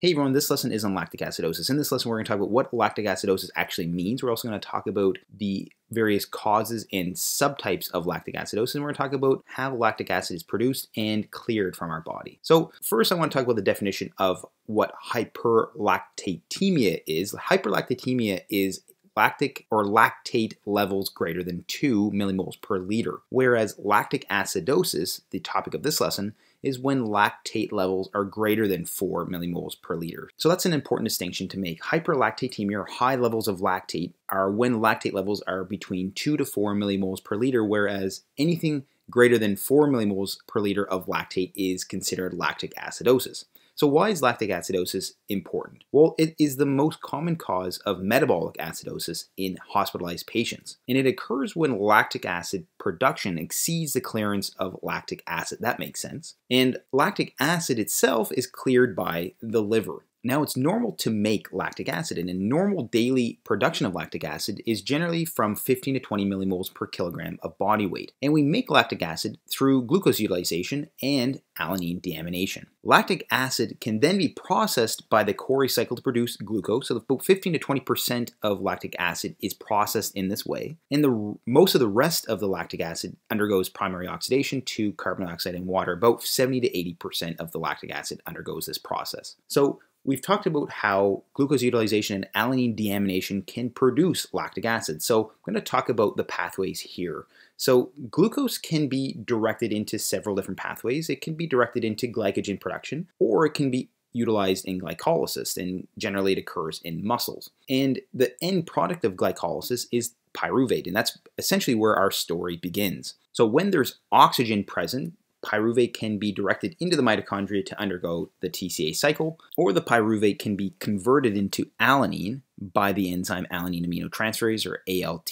Hey everyone, this lesson is on lactic acidosis. In this lesson, we're going to talk about what lactic acidosis actually means. We're also going to talk about the various causes and subtypes of lactic acidosis, and we're going to talk about how lactic acid is produced and cleared from our body. So first, I want to talk about the definition of what hyperlactatemia is. Hyperlactatemia is lactic or lactate levels greater than 2 millimoles per liter, whereas lactic acidosis, the topic of this lesson, is when lactate levels are greater than 4 millimoles per liter. So that's an important distinction to make. Hyperlactatemia or high levels of lactate are when lactate levels are between 2 to 4 millimoles per liter, whereas anything greater than 4 millimoles per liter of lactate is considered lactic acidosis. So why is lactic acidosis important? Well, it is the most common cause of metabolic acidosis in hospitalized patients. And it occurs when lactic acid production exceeds the clearance of lactic acid. That makes sense. And lactic acid itself is cleared by the liver. Now, it's normal to make lactic acid, and a normal daily production of lactic acid is generally from 15 to 20 millimoles per kilogram of body weight. And we make lactic acid through glucose utilization and alanine deamination. Lactic acid can then be processed by the Cori cycle to produce glucose. So about 15 to 20% of lactic acid is processed in this way. And the most of the rest of the lactic acid undergoes primary oxidation to carbon dioxide and water. About 70 to 80% of the lactic acid undergoes this process. So we've talked about how glucose utilization and alanine deamination can produce lactic acid. So I'm going to talk about the pathways here. So glucose can be directed into several different pathways. It can be directed into glycogen production, or it can be utilized in glycolysis, and generally it occurs in muscles. And the end product of glycolysis is pyruvate, and that's essentially where our story begins. So when there's oxygen present, pyruvate can be directed into the mitochondria to undergo the TCA cycle, or the pyruvate can be converted into alanine by the enzyme alanine aminotransferase or ALT.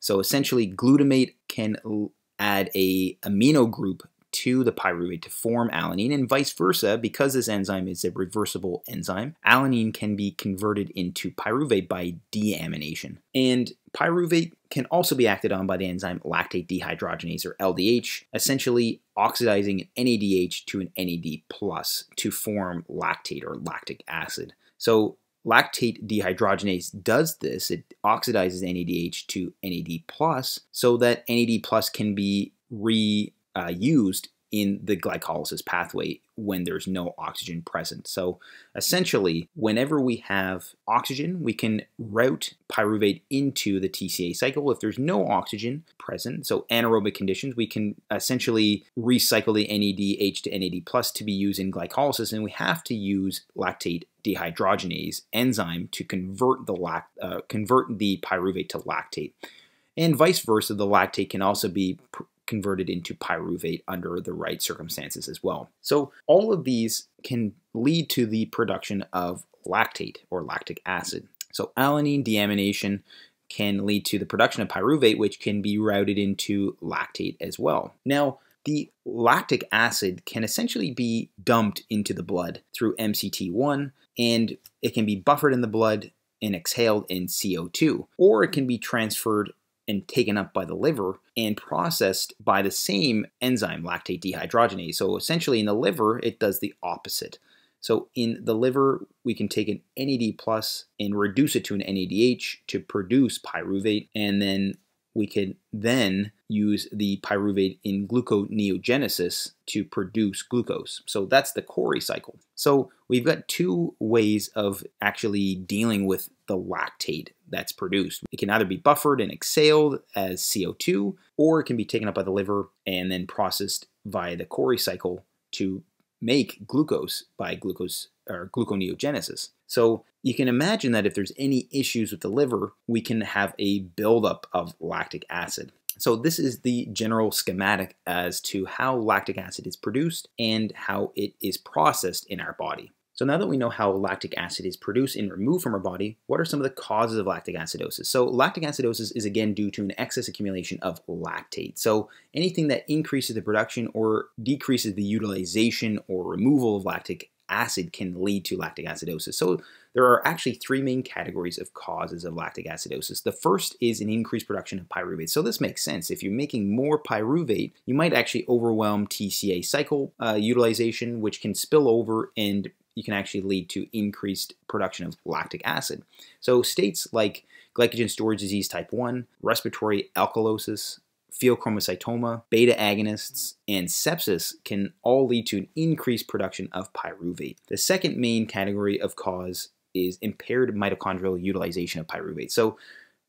So essentially glutamate can add a amino group to the pyruvate to form alanine and vice versa because this enzyme is a reversible enzyme alanine can be converted into pyruvate by deamination and pyruvate can also be acted on by the enzyme lactate dehydrogenase or LDH, essentially oxidizing an NADH to an NAD plus to form lactate or lactic acid. So lactate dehydrogenase does this. It oxidizes NADH to NAD plus so that NAD plus can be reused uh, in the glycolysis pathway when there's no oxygen present. So essentially, whenever we have oxygen, we can route pyruvate into the TCA cycle. If there's no oxygen present, so anaerobic conditions, we can essentially recycle the NADH to NAD plus to be used in glycolysis, and we have to use lactate dehydrogenase enzyme to convert the lact uh, convert the pyruvate to lactate. And vice versa, the lactate can also be converted into pyruvate under the right circumstances as well. So all of these can lead to the production of lactate or lactic acid. So alanine deamination can lead to the production of pyruvate, which can be routed into lactate as well. Now, the lactic acid can essentially be dumped into the blood through MCT1, and it can be buffered in the blood and exhaled in CO2, or it can be transferred and taken up by the liver and processed by the same enzyme, lactate dehydrogenase. So essentially in the liver, it does the opposite. So in the liver, we can take an NAD plus and reduce it to an NADH to produce pyruvate, and then we can then use the pyruvate in gluconeogenesis to produce glucose. So that's the Cori cycle. So we've got two ways of actually dealing with the lactate that's produced. It can either be buffered and exhaled as CO2, or it can be taken up by the liver and then processed via the Cori cycle to make glucose by glucose or gluconeogenesis. So you can imagine that if there's any issues with the liver, we can have a buildup of lactic acid. So this is the general schematic as to how lactic acid is produced and how it is processed in our body. So now that we know how lactic acid is produced and removed from our body, what are some of the causes of lactic acidosis? So lactic acidosis is again due to an excess accumulation of lactate. So anything that increases the production or decreases the utilization or removal of lactic acid can lead to lactic acidosis. So there are actually three main categories of causes of lactic acidosis. The first is an increased production of pyruvate. So this makes sense. If you're making more pyruvate, you might actually overwhelm TCA cycle uh, utilization, which can spill over and you can actually lead to increased production of lactic acid. So states like glycogen storage disease type 1, respiratory alkalosis, pheochromocytoma, beta agonists, and sepsis can all lead to an increased production of pyruvate. The second main category of cause is impaired mitochondrial utilization of pyruvate. So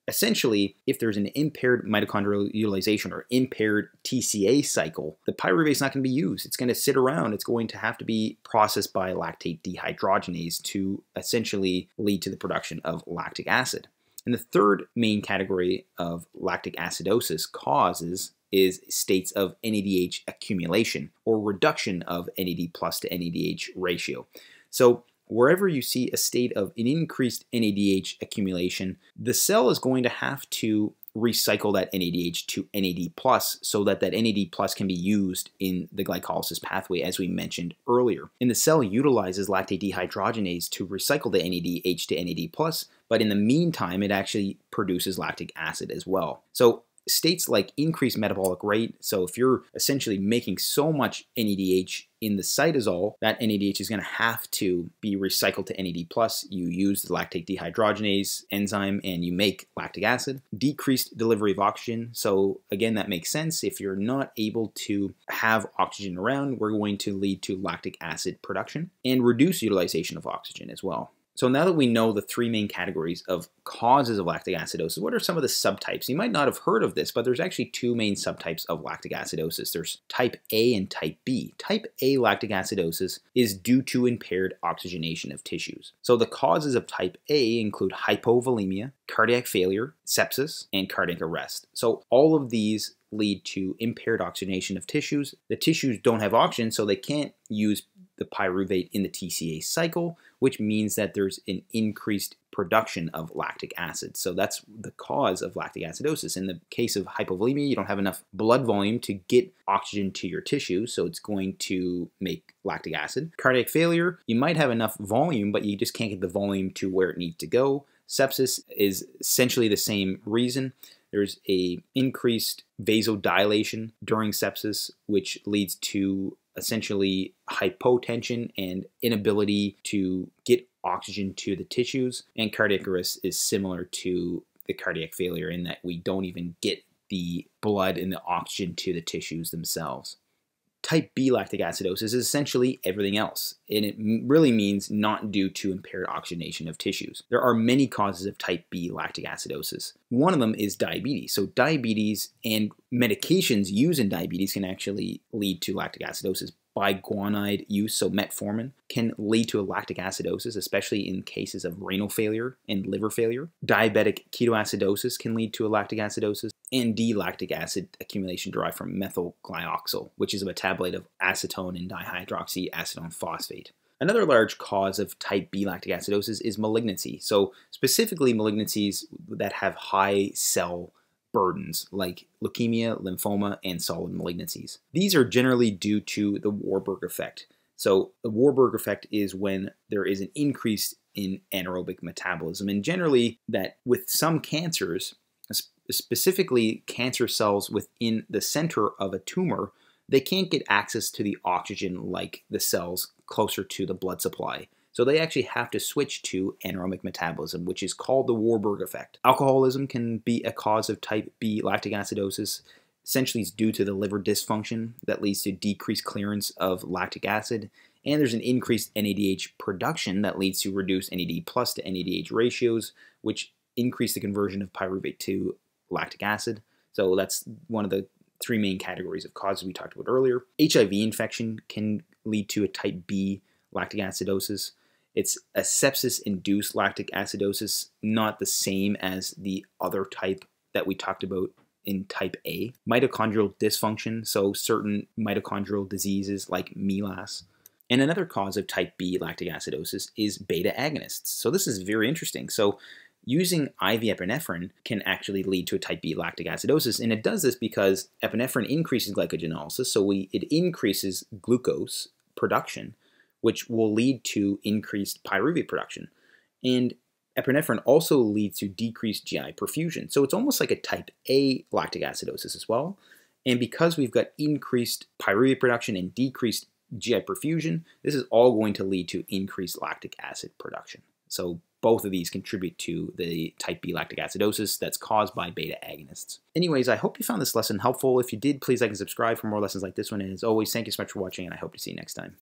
essentially, if there's an impaired mitochondrial utilization or impaired TCA cycle, the pyruvate is not going to be used. It's going to sit around. It's going to have to be processed by lactate dehydrogenase to essentially lead to the production of lactic acid. And the third main category of lactic acidosis causes is states of NADH accumulation or reduction of NAD plus to NADH ratio. So wherever you see a state of an increased NADH accumulation, the cell is going to have to recycle that NADH to NAD plus so that that NAD plus can be used in the glycolysis pathway as we mentioned earlier. And the cell utilizes lactate dehydrogenase to recycle the NADH to NAD plus, but in the meantime it actually produces lactic acid as well. So states like increased metabolic rate. So if you're essentially making so much NADH in the cytosol, that NADH is going to have to be recycled to NAD+. plus. You use the lactate dehydrogenase enzyme and you make lactic acid. Decreased delivery of oxygen. So again, that makes sense. If you're not able to have oxygen around, we're going to lead to lactic acid production and reduce utilization of oxygen as well. So now that we know the three main categories of causes of lactic acidosis, what are some of the subtypes? You might not have heard of this, but there's actually two main subtypes of lactic acidosis. There's type A and type B. Type A lactic acidosis is due to impaired oxygenation of tissues. So the causes of type A include hypovolemia, cardiac failure, sepsis, and cardiac arrest. So all of these lead to impaired oxygenation of tissues. The tissues don't have oxygen, so they can't use the pyruvate in the TCA cycle, which means that there's an increased production of lactic acid. So that's the cause of lactic acidosis. In the case of hypovolemia, you don't have enough blood volume to get oxygen to your tissue, so it's going to make lactic acid. Cardiac failure, you might have enough volume, but you just can't get the volume to where it needs to go. Sepsis is essentially the same reason. There's a increased vasodilation during sepsis, which leads to essentially hypotension and inability to get oxygen to the tissues. And cardiac arrest is similar to the cardiac failure in that we don't even get the blood and the oxygen to the tissues themselves. Type B lactic acidosis is essentially everything else, and it really means not due to impaired oxygenation of tissues. There are many causes of type B lactic acidosis. One of them is diabetes. So, diabetes and medications used in diabetes can actually lead to lactic acidosis biguanide use, so metformin, can lead to a lactic acidosis, especially in cases of renal failure and liver failure. Diabetic ketoacidosis can lead to a lactic acidosis, and D-lactic acid accumulation derived from methyl glyoxal, which is a metabolite of acetone and dihydroxyacetone phosphate. Another large cause of type B lactic acidosis is malignancy. So specifically malignancies that have high cell burdens like leukemia, lymphoma, and solid malignancies. These are generally due to the Warburg effect. So, the Warburg effect is when there is an increase in anaerobic metabolism, and generally, that with some cancers, specifically cancer cells within the center of a tumor, they can't get access to the oxygen like the cells closer to the blood supply. So they actually have to switch to anaerobic metabolism, which is called the Warburg effect. Alcoholism can be a cause of type B lactic acidosis. Essentially, it's due to the liver dysfunction that leads to decreased clearance of lactic acid. And there's an increased NADH production that leads to reduced NAD plus to NADH ratios, which increase the conversion of pyruvate to lactic acid. So that's one of the three main categories of causes we talked about earlier. HIV infection can lead to a type B lactic acidosis. It's a sepsis induced lactic acidosis, not the same as the other type that we talked about in type A. Mitochondrial dysfunction, so certain mitochondrial diseases like MELAS. And another cause of type B lactic acidosis is beta agonists. So this is very interesting. So using IV epinephrine can actually lead to a type B lactic acidosis, and it does this because epinephrine increases glycogenolysis, so we, it increases glucose production, which will lead to increased pyruvate production. And epinephrine also leads to decreased GI perfusion. So it's almost like a type A lactic acidosis as well. And because we've got increased pyruvate production and decreased GI perfusion, this is all going to lead to increased lactic acid production. So both of these contribute to the type B lactic acidosis that's caused by beta agonists. Anyways, I hope you found this lesson helpful. If you did, please like and subscribe for more lessons like this one. And as always, thank you so much for watching, and I hope to see you next time.